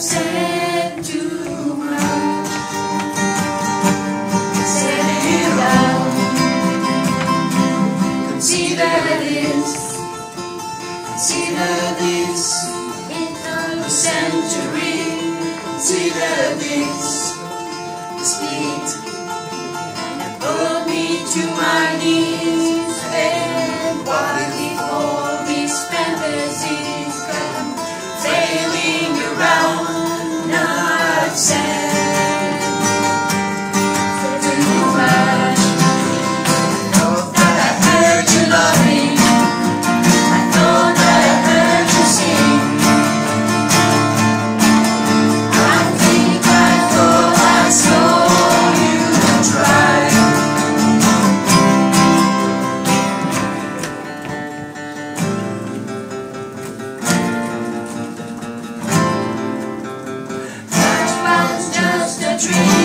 Set it down. Consider this. Consider this. Century. Consider this. Speed. Me to my oh